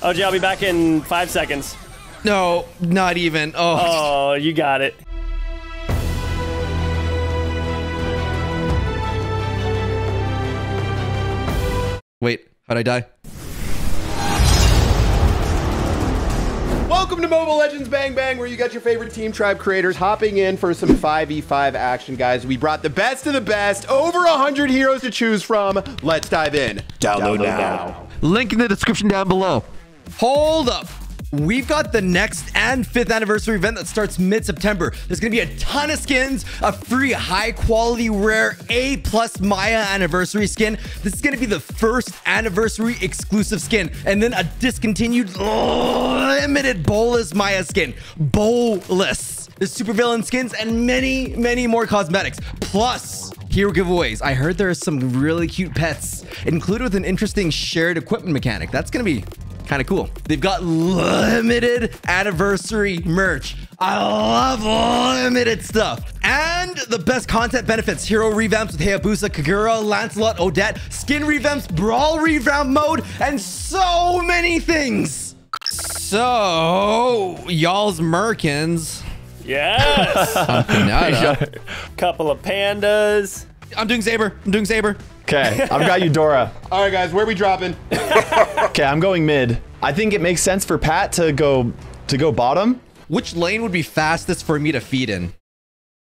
OJ, I'll be back in five seconds. No, not even. Oh, Oh, you got it. wait. How'd I die? Welcome to Mobile Legends Bang Bang, where you got your favorite Team Tribe creators hopping in for some 5v5 action, guys. We brought the best of the best, over 100 heroes to choose from. Let's dive in. Download, now. Link in the description down below. Hold up. We've got the next and fifth anniversary event that starts mid-September. There's gonna be a ton of skins, a free high-quality rare A plus Miya anniversary skin. This is gonna be the first anniversary exclusive skin, and then a discontinued limited Bolus Miya skin. Bolus. The supervillain skins and many, many more cosmetics. Plus, hero giveaways. I heard there are some really cute pets included with an interesting shared equipment mechanic. That's gonna be kind of cool. They've got limited anniversary merch. I love limited stuff. And the best content benefits hero revamps with Hayabusa, Kagura, Lancelot, Odette, skin revamps, brawl revamp mode, and so many things. So, y'all's Merkins. Yes. Couple of pandas. I'm doing Saber. I'm doing Saber. Okay, I've got you, Dora. All right, guys, where are we dropping? Okay, I'm going mid. I think it makes sense for Pat to go to go bottom. Which lane would be fastest for me to feed in?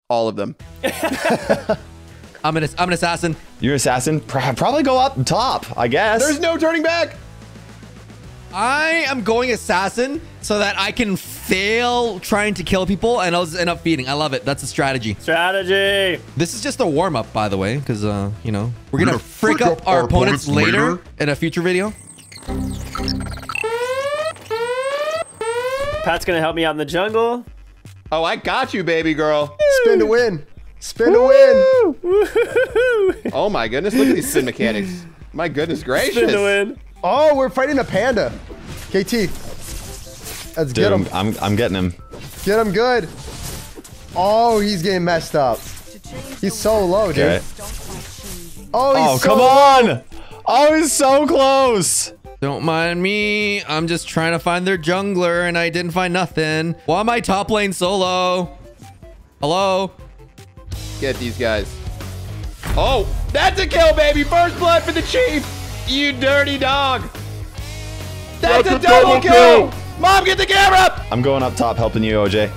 All of them. I'm an I'm an assassin. You're an assassin. Probably go up top, I guess. There's no turning back. I am going assassin so that I can fail trying to kill people and I'll just end up feeding. I love it. That's a strategy. Strategy. This is just a warm up, by the way, because uh, you know we're gonna, frick up, our opponents, later, in a future video. Pat's gonna help me out in the jungle. Oh, I got you, baby girl. Spin to win. Spin to win. Oh my goodness, look at these sin mechanics. My goodness gracious. Spin to win. Oh, we're fighting a panda. KT. Let's Dude, get him. I'm, I'm getting him. Get him good. Oh, he's getting messed up. He's so low, dude. Okay. Oh, he's Oh, so come low. on! Oh, he's so close. Don't mind me. I'm just trying to find their jungler and I didn't find nothing. Why am I top lane solo? Hello? Get these guys. Oh, that's a kill, baby. First blood for the chief. You dirty dog. That's, a, double, kill. Mom, get the camera. I'm going up top helping you, OJ.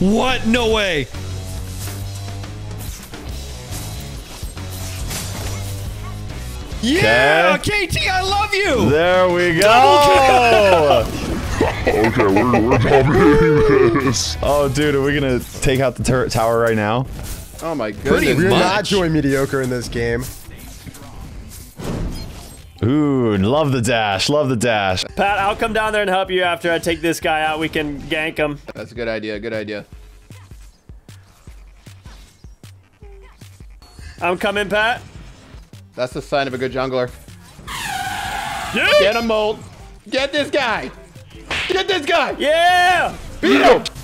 What? No way. Yeah, KT, I love you. There we go. Okay, we're, we're dominating this. oh, dude, are we gonna take out the turret tower right now? Oh my Pretty goodness. We're not much. doing mediocre in this game. Ooh, love the dash, love the dash. Pat, I'll come down there and help you after I take this guy out. We can gank him. That's a good idea. Good idea. I'm coming, Pat. That's the sign of a good jungler. Yeah. Get him, Molt. Get this guy. Get this guy. Yeah. Beat him.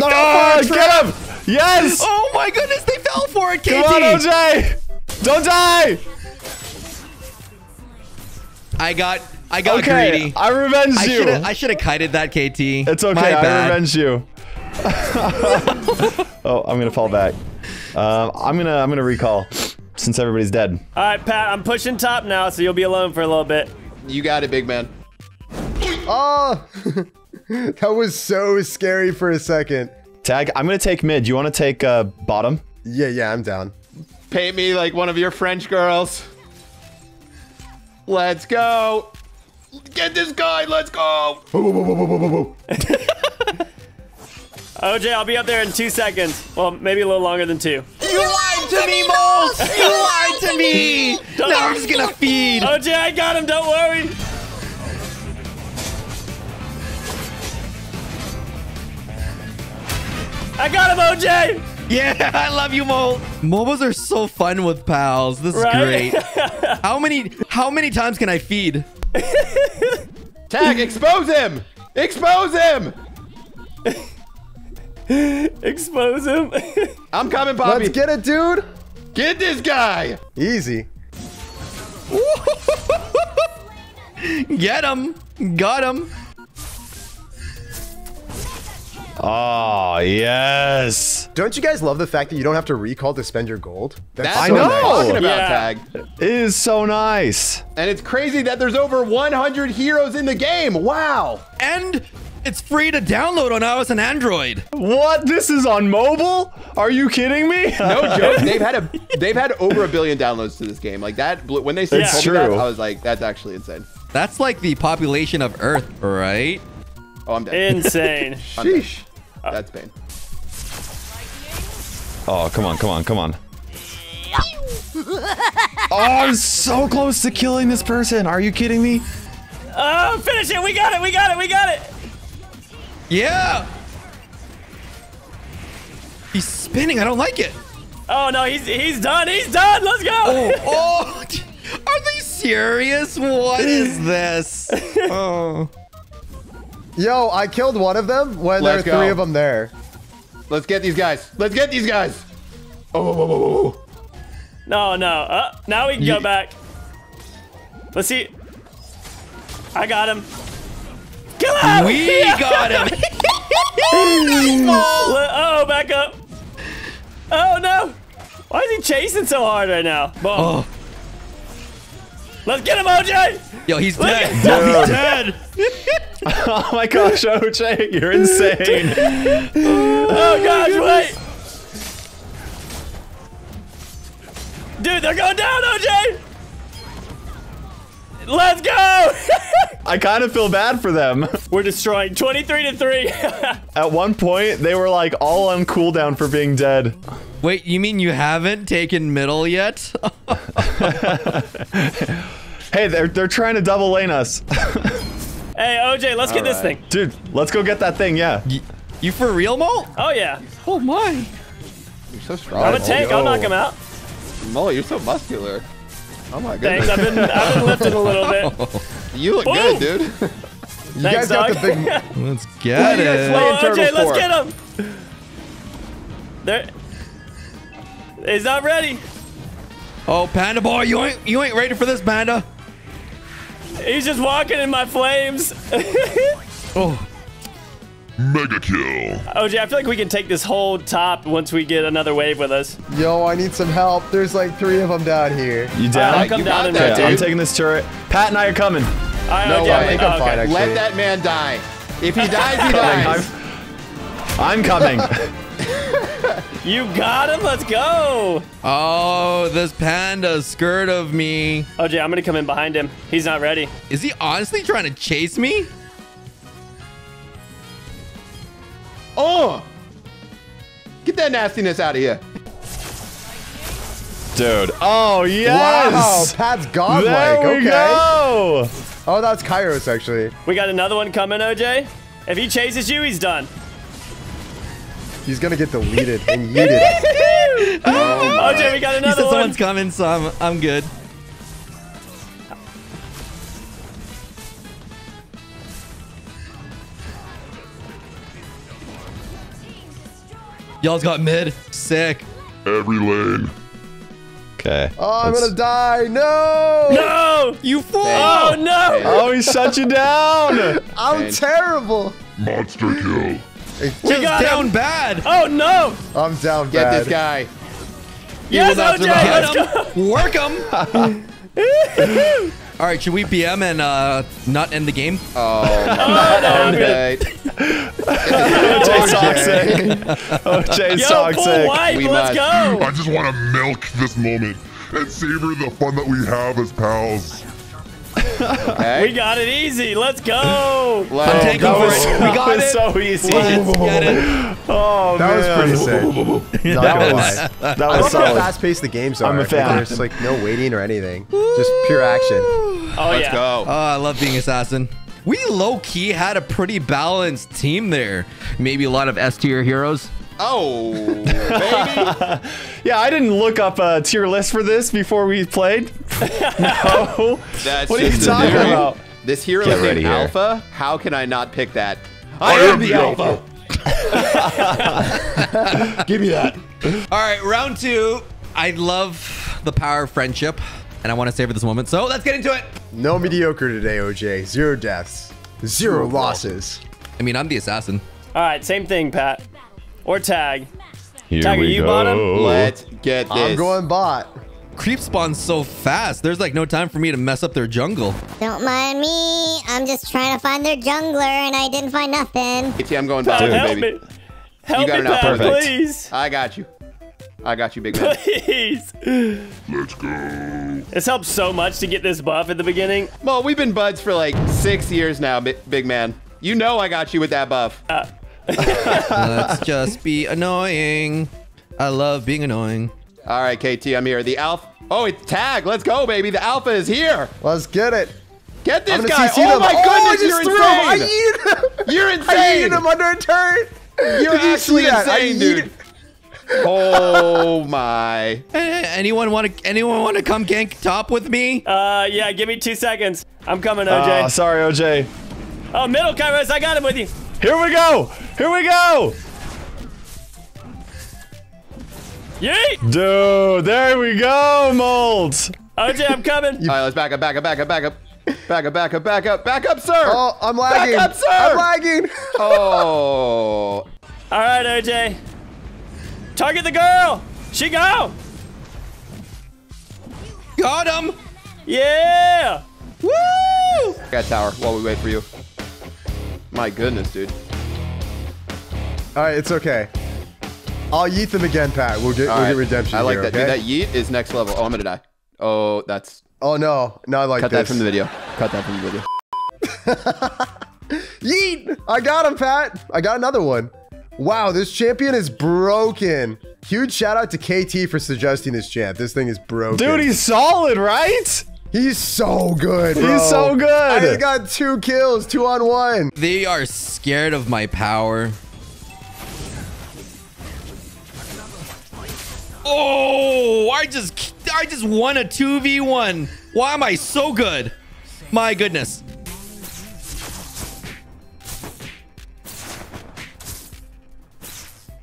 Oh, get him! Yes! Oh my goodness, they fell for it, KT. Come on, OJ! Don't die! I got, I got Okay, greedy. I revenge I you. should have, I should have kited that, KT. it's okay, My I bad. revenge you. oh, I'm gonna fall back. Um, I'm gonna, I'm gonna recall since everybody's dead. All right, Pat. I'm pushing top now, so you'll be alone for a little bit. You got it, big man. Oh, that was so scary for a second. Tag, I'm gonna take mid. You want to take uh, bottom? Yeah, yeah, I'm down. Paint me like one of your French girls. Let's go. Get this guy. Let's go. OJ, I'll be up there in two seconds. Well, maybe a little longer than two. You lied to me, Moles! You lied to me! Now I'm just gonna feed. OJ, I got him. Don't worry. I got him, OJ. Yeah, I love you, Mo. MOBAs are so fun with pals. This is Right? great. how many how many times can I feed? Tag, expose him. Expose him. Expose him. I'm coming, Poppy. Let's get it, dude. Get this guy. Easy. Get him. Got him. Oh, yes. Don't you guys love the fact that you don't have to recall to spend your gold? That's I what I'm know. talking about, Yeah. Tag. It is so nice. And it's crazy that there's over 100 heroes in the game. Wow. And it's free to download on iOS and Android. What? This is on mobile? Are you kidding me? No joke. They've had a they've had over a billion downloads to this game. Like that blew- when they said It's told me that. I was like, that's actually insane. That's like the population of Earth, right? Oh, I'm dead. Insane. I'm dead. Sheesh. That's pain. Oh, come on, come on, come on. oh, I'm so close to killing this person. Are you kidding me? Oh, finish it. We got it. We got it. We got it. Yeah. He's spinning. I don't like it. Oh no, he's he's done. He's done. Let's go. Oh, oh. are they serious? What is this? Oh. Yo, I killed one of them when Let's there are three go. of them there. Let's get these guys. Let's get these guys. Oh, whoa, whoa, whoa, whoa, whoa. No, no. Uh, now we can go back. Let's see. I got him. Kill him. We got him. Oh, back up. Oh no. Why is he chasing so hard right now? Boom. Oh. Let's get him, OJ. Yo, he's Look dead. at- Yo, he's dead. Oh my gosh, OJ, you're insane. Oh gosh, oh wait. Dude, they're going down, OJ. Let's go. I kind of feel bad for them. We're destroying 23 to 3. At one point, they were like all on cooldown for being dead. Wait, you mean you haven't taken middle yet? Hey, they're they're trying to double lane us. Hey, OJ, let's get this thing. Dude, let's go get that thing, yeah. Y- you for real, Mo? Oh yeah. Oh my. You're so strong. I'm a tank. I'll knock him out. Mully, you're so muscular. Oh my goodness. Thanks. I've been I've been lifting a little bit. You look Boom. good, dude. You Thanks, guys got the dog. big. Let's get you guys it. play? Oh, Turtles OJ, let's get him. There. He's not ready. Oh, Panda Boy, you ain't you ain't ready for this, Panda. He's just walking in my flames. Oh, Mega kill. Oh, OJ, I feel like we can take this whole top once we get another wave with us. Yo, I need some help. There's like three of them down here. You down? I'll down? come you down in that, there, Okay, I'm taking this turret. Pat and I are coming. All right, No OJ, way. I'm I think I'm oh, fine, okay. actually. Let that man die. If he dies, he dies. I'm, I'm coming. You got him. Let's go. oh, this panda's scared of me. OJ, I'm gonna come in behind him. He's not ready. Is he honestly trying to chase me? Oh! Get that nastiness out of here. Dude. Oh, yes. Wow, Pat's godlike. There we okay. go. Oh, that's Kairos actually. We got another one coming, OJ. If he chases you, he's done. He's gonna get deleted and yeeted. OJ, we oh, oh, oh, got another He another said one. someone's coming, so I'm I'm good. Y'all's got mid. Sick. Every lane. Okay. Oh, I'm gonna die. No! No! You fool! Oh no! Oh, he shut you down. I'm terrible. Monster kill. Just got down him. bad. Oh no! I'm down Get bad. this guy. Yes, OJ, survive. let's go! Work him. All right, should we PM and uh, not end the game? Oh, no, okay. OJ's toxic. OJ's Yo, toxic. full wipe, We let's must. go! I just want to milk this moment and savor the fun that we have as pals. Okay. We got it easy, let's go! Let's I'm taking go. for. We That got it. so easy. Let's get it. Oh, That was pretty sick. Not That gonna was, lie. that I was love how fast paced the games are. I'm a Like, fan. There's like no waiting or anything. Just pure action. Oh Let's yeah. go. Oh, I love being assassin. We low key had a pretty balanced team there. Maybe a lot of S tier heroes. Oh, baby. Yeah, I didn't look up a tier list for this before we played. no. That's What are you talking theory. about? This hero Get is ready named here. Alpha. How can I not pick that? I am the alpha. Give me that. All right, round two. I love the power of friendship, and I want to save savor this moment. So let's get into it. No mediocre today, OJ. Zero deaths. Zero losses. I mean, I'm the assassin. All right, same thing, Pat. Or tag. Here Tiger, we you go. bottom? Let's get this. I'm going bot. Creep spawns so fast. There's like no time for me to mess up their jungle. Don't mind me. I'm just trying to find their jungler and I didn't find nothing. KT, I'm going Pat, bottom, help baby. me. Help got me, it now. Pat, Perfect. please. I got you. I got you, big man. Please. Let's go. This helps so much to get this buff at the beginning. well, we've been buds for like six years now, big man. You know I got you with that buff. Uh, Let's just be annoying. I love being annoying. All right, KT, I'm here. The alpha. Oh, it's tag. Let's go, baby. The alpha is here. Let's get it. Get this guy. CC Oh them. my I goodness, just you're threw him. I insane. him. You're insane. I insane. yeeted him under a turret. You're Did actually see that? I insane, dude. Oh my. Eh, anyone want to? Anyone want to come gank top with me? Uh, yeah, give me two seconds. I'm coming, OJ. Oh, sorry, OJ. oh, middle, Kairos, I got him with you. Here we go. Here we go. Yeet! Dude, there we go, molds. OJ, I'm coming. All right, let's back up, back up, back up, back up. Back up, back up, back up, back up, sir. Oh, I'm lagging. Back up, sir. I'm lagging. Oh. All right, OJ. Target the girl. She go. Got him. Yeah. Woo! I got tower while we wait for you. My goodness, dude. All right, it's okay. I'll yeet them again, Pat. We'll get, All we'll right. get redemption I like here, that. okay? Dude, that yeet is next level. Oh, I'm gonna die. Oh, that's Oh no, not like this. cut this. that from the video. Cut that from the video. Yeet! I got him, Pat. I got another one. Wow, this champion is broken. Huge shout out to KT for suggesting this champ. This thing is broken. Dude, he's solid, right? He's so good. Bro. He's so good. I just got two kills, two on one. They are scared of my power. Oh, I just I just won a 2v1. Why am I so good? My goodness.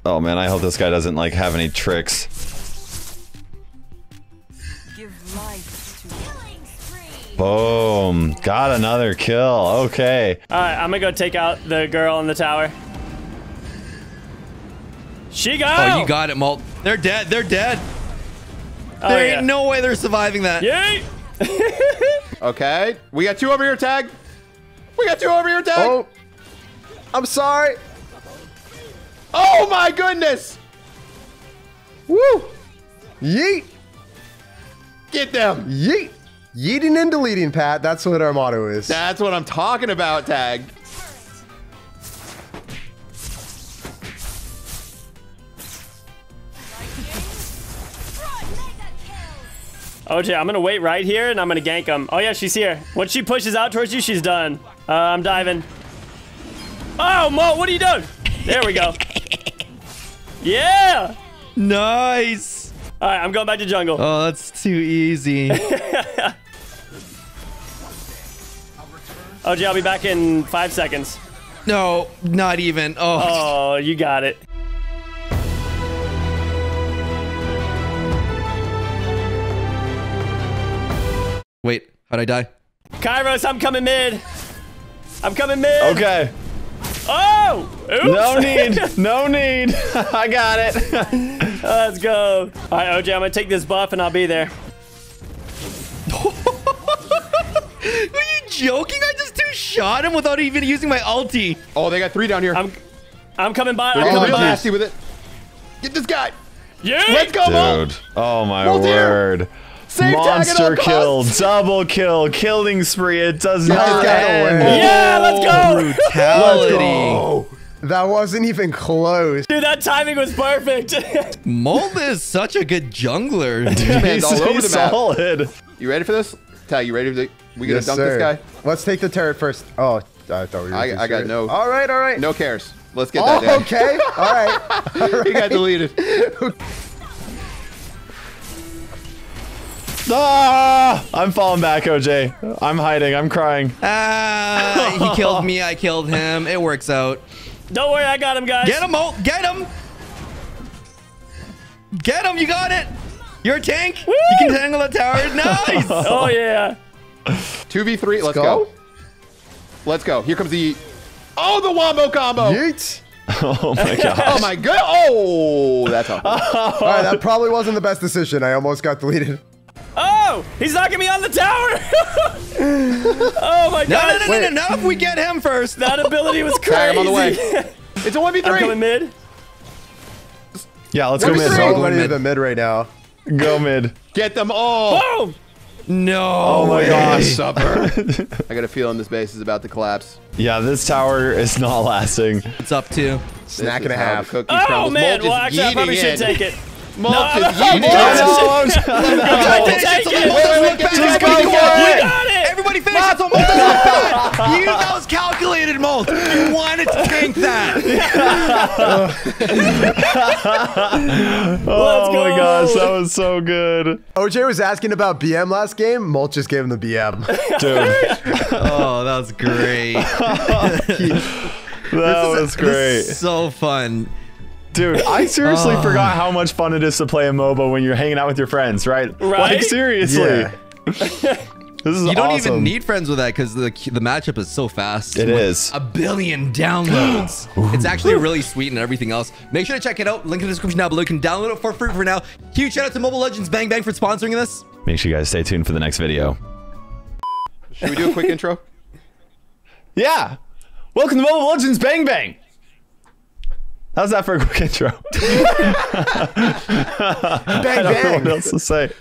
Oh man, I hope this guy doesn't like have any tricks. Boom. Got another kill. Okay. All right, I'm gonna go take out the girl in the tower. She got Oh, you got it, Molt. They're dead. They're dead. Oh, there yeah. ain't no way they're surviving that. Yeet. Okay, we got two over here, tag. We got two over here, tag. Oh, I'm sorry. Oh my goodness! Woo! Yeet! Get them. Yeet! Yeeting and deleting, Pat. That's what our motto is. That's what I'm talking about, tag. OJ, I'm gonna wait right here and I'm gonna gank him. Oh yeah, she's here. Once she pushes out towards you, she's done. Uh, I'm diving. Oh, Mo, what are you doing? There we go. Yeah. Nice. All right, I'm going back to jungle. Oh, that's too easy. Oh, OJ, I'll be back in five seconds. no, not even. Oh. Oh, you got it. Wait, how'd I die? Kairos, I'm coming mid. I'm coming mid. Okay. Oh! Oops. No need. No need. I got it. Oh, let's go. All right, OJ, I'm gonna take this buff and I'll be there. Are you joking? I just two shot him without even using my ulti. Oh, they got three down here. I'm, I'm coming by. They're I'm getting coming real by. nasty with it. Get this guy. Yeah. Let's go, Mo. Dude. Oh my Well, dear. word. Save Monster kill, double kill, killing spree. It does Get not this guy end. away. Yeah, let's go. Brutality. Oh, that wasn't even close. Dude, that timing was perfect. Molda is such a good jungler. This man's He's, all over he's the map. solid. You ready for this? Tag, you ready for the? We gonna Yes, dunk sir. this guy? Let's take the turret first. Oh, I thought we were. I- too I got no- All right, all right. No cares. Let's get that Oh, down. okay. All right. He got deleted. Ah! I'm falling back, OJ. I'm hiding. I'm crying. Ah, he killed me. I killed him. It works out. Don't worry, I got him, guys. Get him, Molt. Get him. Get him. You got it. You're a tank. You can tangle the tower. Nice. Oh yeah. 2v3. Let's go. go. Let's go. Here comes the. Oh, the wombo combo. Yeet. Oh my god. Oh my god. Oh, that's a. All right, that probably wasn't the best decision. I almost got deleted. Oh, he's knocking me on the tower. oh my No, no, god. no, no, no, no. If we get him first. That ability was crazy. Tag, I'm on the way. It's a I'm coming 1v3. mid. Yeah, let's go We're mid. so going many mid. of the mid right now. Go mid. Get them all. Boom. No. Oh my gosh. Supper. I got a feeling this base is about to collapse. Yeah, this tower is not lasting. It's up to. Snack and a half. the cookie Oh crumbles. man. Molt Well, is actually, I probably yeeting should in. take it. Molt No, is no, yeeting no, in. no, Take Take it. it. Molt doesn't Wait, look wait, bad. get Everybody this go guy for We it. got it. Everybody finish it so Molt doesn't look bad. You, that was calculated, Molt. You wanted to tank that. Oh my go. gosh, that was so good. OJ was asking about BM last game. Molt just gave him the BM. Dude, Oh, that was great. that was great. This is so fun. Dude, I seriously Oh. forgot how much fun it is to play a MOBA when you're hanging out with your friends, right? Right? Like, seriously. yeah. This is You don't awesome. even need friends with that because the the matchup is so fast. It With a billion downloads. it's actually really sweet and everything else. Make sure to check it out. Link in the description down below. You can download it for free for now. Huge shout out to Mobile Legends Bang Bang for sponsoring this. Make sure you guys stay tuned for the next video. Should we do a quick intro? Yeah. Welcome to Mobile Legends Bang Bang. How's that for a quick intro? Bang I don't know what else to say.